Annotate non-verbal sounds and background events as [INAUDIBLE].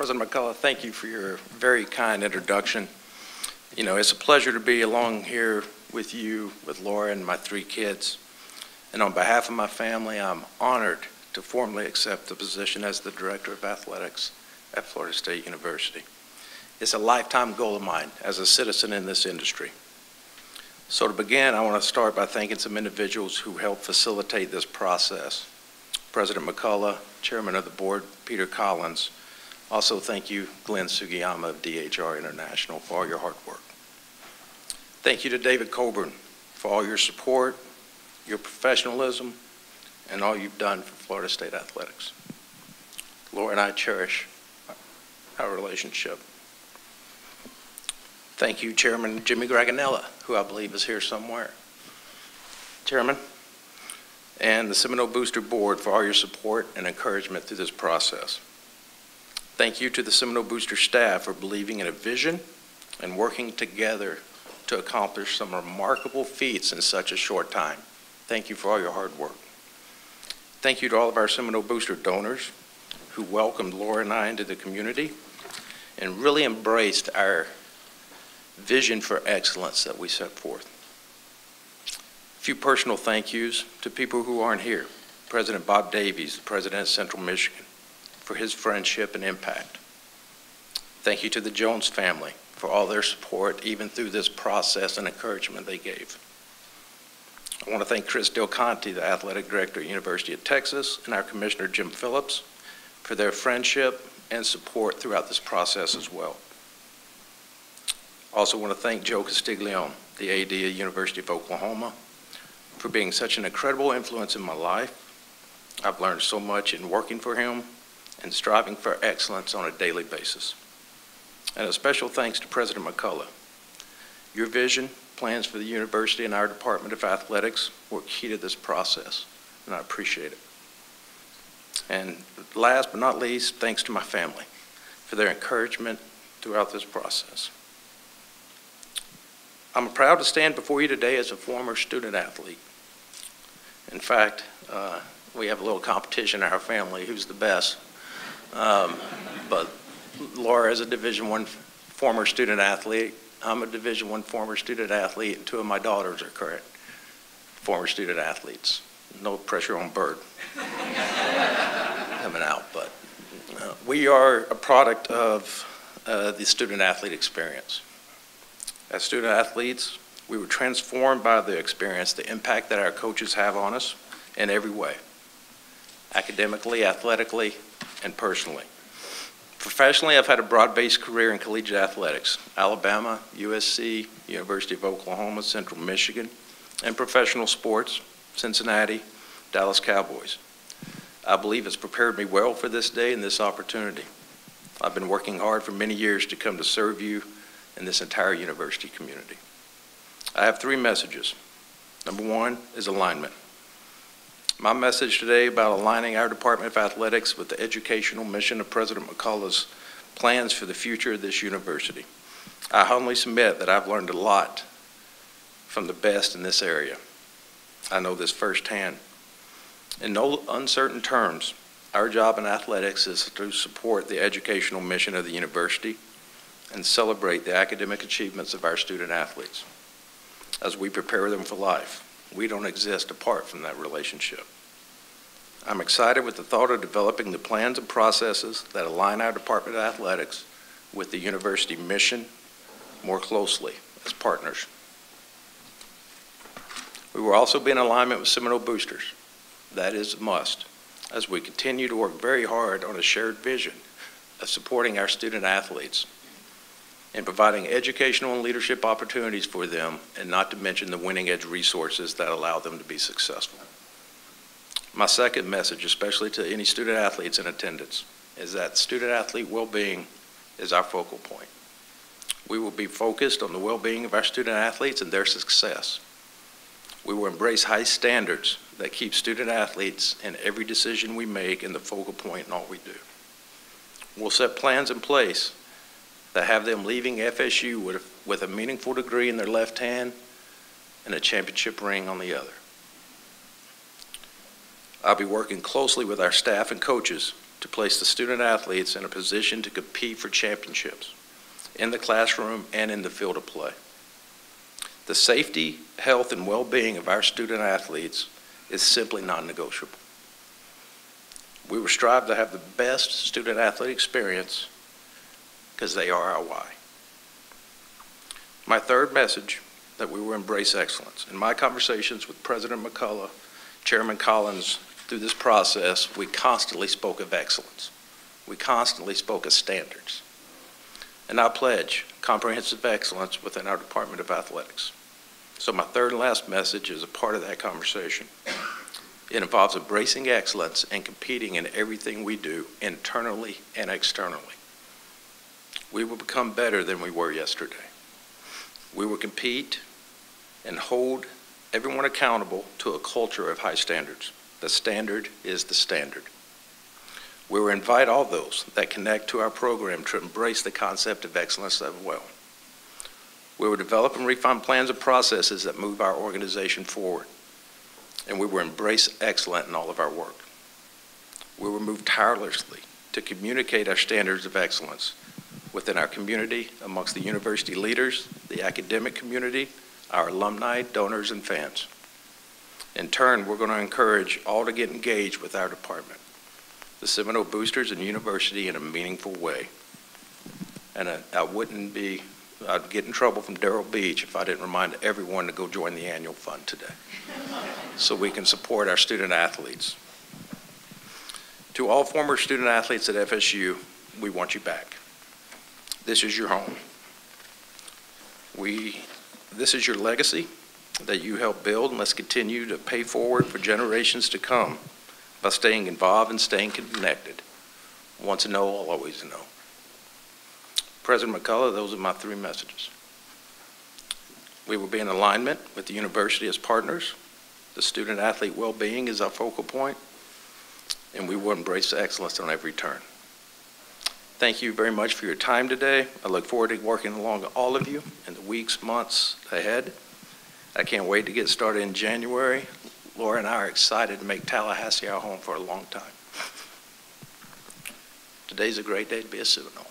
President McCullough, thank you for your very kind introduction. You know, it's a pleasure to be along here with you, with Laura and my three kids. And on behalf of my family, I'm honored to formally accept the position as the Director of Athletics at Florida State University. It's a lifetime goal of mine as a citizen in this industry. So to begin, I want to start by thanking some individuals who helped facilitate this process. President McCullough, Chairman of the Board, Peter Collins. Also, thank you, Glenn Sugiyama of DHR International, for all your hard work. Thank you to David Coburn for all your support, your professionalism, and all you've done for Florida State Athletics. Laura and I cherish our relationship. Thank you, Chairman Jimmy Graganella, who I believe is here somewhere. Chairman, and the Seminole Booster Board for all your support and encouragement through this process. Thank you to the Seminole Booster staff for believing in a vision and working together to accomplish some remarkable feats in such a short time. Thank you for all your hard work. Thank you to all of our Seminole Booster donors who welcomed Laura and I into the community and really embraced our vision for excellence that we set forth. A few personal thank yous to people who aren't here. President Bob Davies, the President of Central Michigan, for his friendship and impact. Thank you to the Jones family for all their support, even through this process and encouragement they gave. I want to thank Chris Del Conte, the athletic director at University of Texas, and our commissioner, Jim Phillips, for their friendship and support throughout this process as well. Also want to thank Joe Castiglione, the AD at University of Oklahoma, for being such an incredible influence in my life. I've learned so much in working for him and striving for excellence on a daily basis. And a special thanks to President McCullough. Your vision, plans for the university and our Department of Athletics were key to this process, and I appreciate it. And last but not least, thanks to my family for their encouragement throughout this process. I'm proud to stand before you today as a former student athlete. In fact, uh, we have a little competition in our family, who's the best. Um, but Laura is a Division One former student athlete. I'm a Division One former student athlete, and two of my daughters are current former student athletes. No pressure on Bird [LAUGHS] coming out, but uh, we are a product of uh, the student athlete experience. As student athletes, we were transformed by the experience, the impact that our coaches have on us in every way, academically, athletically, and personally. Professionally, I've had a broad-based career in collegiate athletics, Alabama, USC, University of Oklahoma, Central Michigan, and professional sports, Cincinnati, Dallas Cowboys. I believe it's prepared me well for this day and this opportunity. I've been working hard for many years to come to serve you and this entire university community. I have three messages. Number one is alignment. My message today about aligning our Department of Athletics with the educational mission of President McCullough's plans for the future of this university. I humbly submit that I've learned a lot from the best in this area. I know this firsthand. In no uncertain terms, our job in athletics is to support the educational mission of the university and celebrate the academic achievements of our student athletes as we prepare them for life. We don't exist apart from that relationship. I'm excited with the thought of developing the plans and processes that align our Department of Athletics with the university mission more closely as partners. We will also be in alignment with Seminole Boosters. That is a must as we continue to work very hard on a shared vision of supporting our student athletes and providing educational and leadership opportunities for them, and not to mention the winning edge resources that allow them to be successful. My second message, especially to any student athletes in attendance, is that student athlete well-being is our focal point. We will be focused on the well-being of our student athletes and their success. We will embrace high standards that keep student athletes in every decision we make and the focal point in all we do. We'll set plans in place that have them leaving FSU with with a meaningful degree in their left hand and a championship ring on the other. I'll be working closely with our staff and coaches to place the student athletes in a position to compete for championships in the classroom and in the field of play. The safety, health, and well-being of our student athletes is simply non-negotiable. We will strive to have the best student athlete experience because they are our why. My third message, that we will embrace excellence. In my conversations with President McCullough, Chairman Collins, through this process, we constantly spoke of excellence. We constantly spoke of standards. And I pledge comprehensive excellence within our Department of Athletics. So my third and last message is a part of that conversation. It involves embracing excellence and competing in everything we do, internally and externally. We will become better than we were yesterday. We will compete and hold everyone accountable to a culture of high standards. The standard is the standard. We will invite all those that connect to our program to embrace the concept of excellence as well. We will develop and refine plans and processes that move our organization forward, and we will embrace excellence in all of our work. We will move tirelessly to communicate our standards of excellence within our community, amongst the university leaders, the academic community, our alumni, donors, and fans. In turn, we're going to encourage all to get engaged with our department, the Seminole Boosters and University in a meaningful way. And I, I wouldn't be, I'd get in trouble from Darrell Beach if I didn't remind everyone to go join the annual fund today, [LAUGHS] so we can support our student athletes. To all former student athletes at FSU, we want you back. This is your home. We, this is your legacy that you helped build, and let's continue to pay forward for generations to come by staying involved and staying connected. Once a Nole, always a Nole. President McCullough, those are my three messages. We will be in alignment with the university as partners. The student-athlete well-being is our focal point, and we will embrace excellence on every turn. Thank you very much for your time today. I look forward to working along with all of you in the weeks, months ahead. I can't wait to get started in January. Laura and I are excited to make Tallahassee our home for a long time. Today's a great day to be a Seminole.